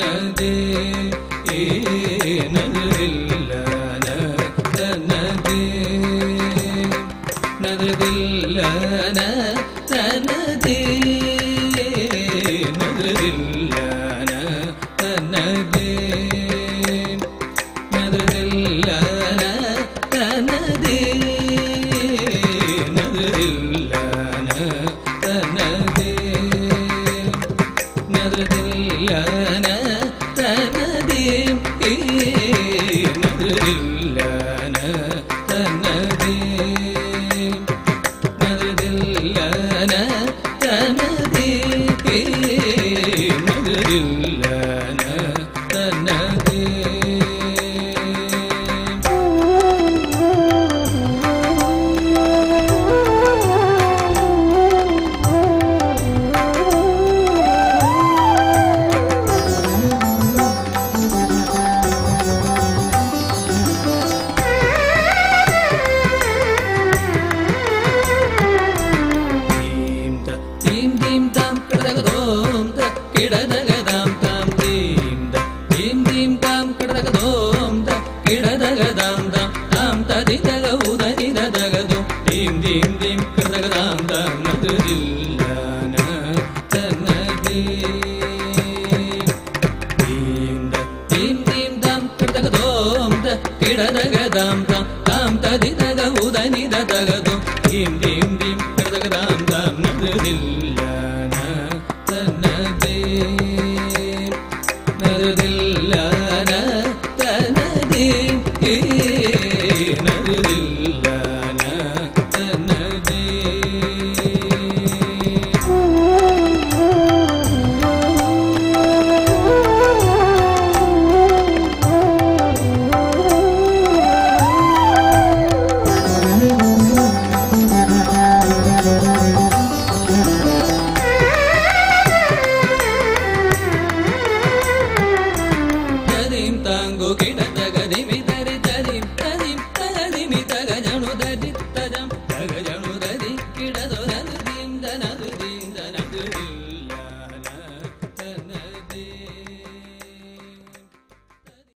നദി ഏനല്ല നദി നദില്ല നദി നദില്ല നദി നദില്ല നദി നദില്ല നദി നദില്ല कल्याण तमदे കിടതകദാം താം തീം തീം തീം താം കിടതകദോം കിടതകദാം താം താം തതി തക ഉദരി തകതു തീം തീം തീം കിടതകദാം താം നതുരില്ല തന്നതി തീം തീം താം കിടതകദോം കിടതകദാം താം താം തതി